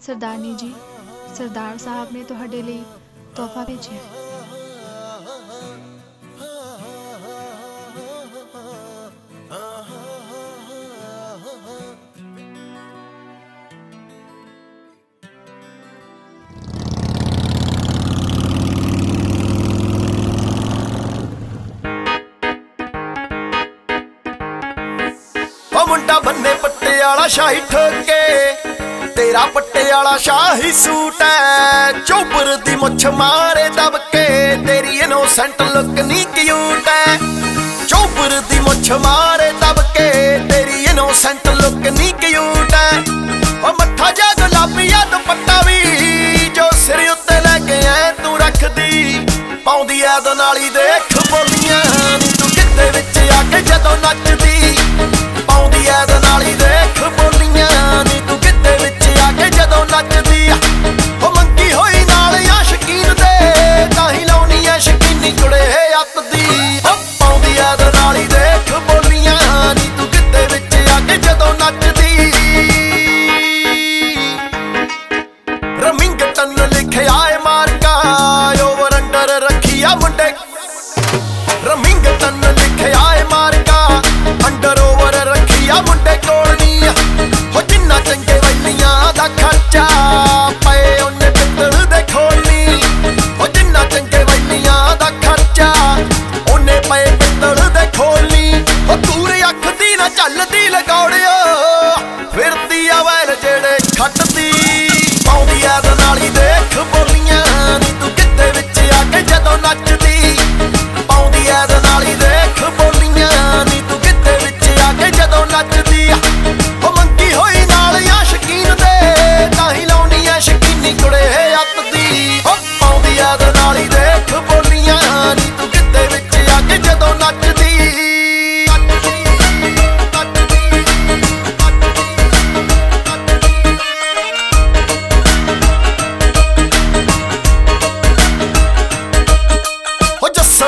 ਸਰਦਾਰਨੀ ਜੀ ਸਰਦਾਰ ਸਾਹਿਬ ਨੇ ਤੁਹਾਡੇ ਲਈ ਤੋਹਫਾ ਭੇਜਿਆ ਵਾਲਾ ਸ਼ਾਹੀ ਠੋਕੇ ਤੇਰਾ ਪੱਟੇ ਵਾਲਾ ਸ਼ਾਹੀ ਸੂਟ ਐ। ਚੋਬਰ ਦੀ ਮੁੱਛ ਮਾਰੇ ਦਬ ਕੇ, ਤੇਰੀ ਇਨੋਸੈਂਟ ਲੁੱਕ ਨਹੀਂ ਕਿਊਟ ਐ। ਚੋਬਰ ਦੀ ਮੁੱਛ ਮਾਰੇ ਦਬ ਕੇ, ਤੇਰੀ ਇਨੋਸੈਂਟ ਲੁੱਕ ਨਹੀਂ ਕਿਊਟ ਐ। ਉਹ ਮੱਠਾ ਜਾ ਗੁਲਾਬੀਆ ਦੁਪੱਟਾ ਵੀ, ਜੋ ਸਿਰ ਉੱਤੇ ਲੈ ਕੇ ਐ ਤੂੰ ਰੱਖਦੀ, ਪਾਉਂਦੀ ਐ ਨਾਲੀ ਦੇਖ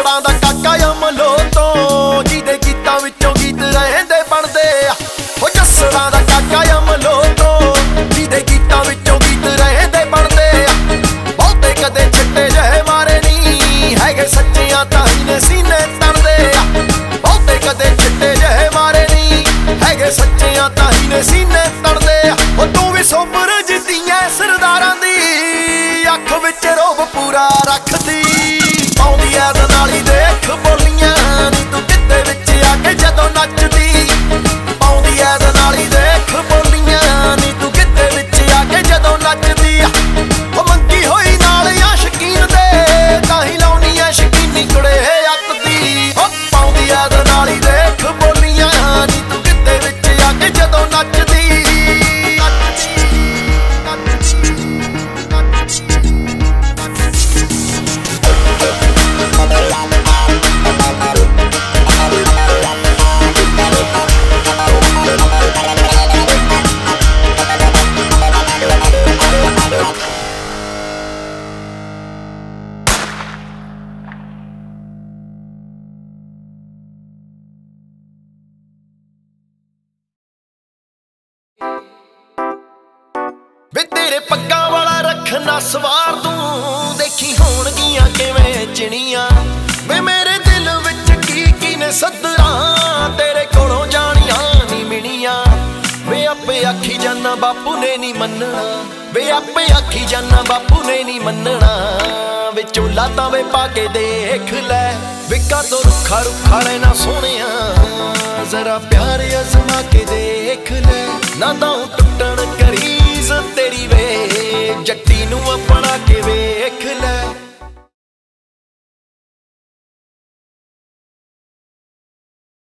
ਹੋ ਦਾ ਕਾਕਾ ਅਮਲੋ ਤੋਂ, ਜਿਹਦੇ ਗੀਤਾਂ ਵਿੱਚੋਂ ਗੀਤ ਰਹਿੰਦੇ ਬਣਦੇ ਆ। ਹੋ ਜੱਸੜਾਂ ਦਾ ਕਾਕਾ ਅਮਲੋ ਤੋਂ, ਜਿਹਦੇ ਗੀਤਾਂ ਵਿੱਚੋਂ ਗੀਤ ਰਹਿੰਦੇ ਬਣਦੇ ਆ। ਬਹੁਤੇ ਕਦੇ ਛੱਟੇ ਜਿਹੇ ਮਾਰੇ ਨਹੀਂ, ਹੈਗੇ ਸੱਚੀਆਂ ਤਾਂ ਹੀ ਨੇ ਸੀਨੇ ਤਣਦੇ ਆ। ਬਹੁਤੇ ਕਦੇ ਛੱਟੇ ਜਹੇ ਮਾਰੇ ਨਹੀਂ, ਹੈਗੇ ਸੱਚੀਆਂ ਤਾਂ ਹੀ ਨੇ ਸੀਨੇ ਤਣਦੇ ਆ। ਉਹ ਤੂੰ ਵੀ ਸੋਬਰ ਜਿੱਦੀਆਂ ਸਰਦਾਰਾਂ ਦੀ, ਅੱਖ ਵਿੱਚ ਰੋਬ ਪੂਰਾ ਰੱਖਦੀ ਪੱਗਾਂ ਵਾਲਾ ਰੱਖਣਾ ਸਵਾਰ ਤੂੰ। ਦੇਖੀ ਹੋਣਗੀਆਂ ਕਿਵੇਂ ਚਿਣੀਆਂ। ਵੇ ਮੇਰੇ ਦਿਲ ਵਿੱਚ ਕੀ ਕੀ ਨੇ ਸੱਦਰਾਂ। ਤੇਰੇ ਕੋਲੋਂ ਜਾਣੀਆਂ ਨਹੀਂ ਮਿਣੀਆਂ। ਵੇ ਆਪੇ ਆਖੀ ਜਾਨਾ ਬਾਪੂ ਨੇ ਨਹੀਂ ਮੰਨਣਾ। ਵੇ ਆਪੇ ਆਖੀ ਜਾਨਾ ਬਾਪੂ ਨੇ ਨਹੀਂ ਮੰਨਣਾ। ਵੇ ਚੋਲਾ ਤਾਂ ਵੇ ਪਾ ਕੇ ਦੇਖ ਲੈ। ਵੇ ਤੋਂ ਰੁੱਖਾ ਰੁੱਖਾ ਰਹਿਣਾ ਸੋਹਣਿਆ। ਜ਼ਰਾ ਪਿਆਰ ਅਜ਼ਮਾ ਕੇ ਦੇਖ ਲੈ। ਨਾ ਤਾਂ ਟੁੱਟਣ ਕਰੀਜ਼ ਤੇਰੀ ਵੇ।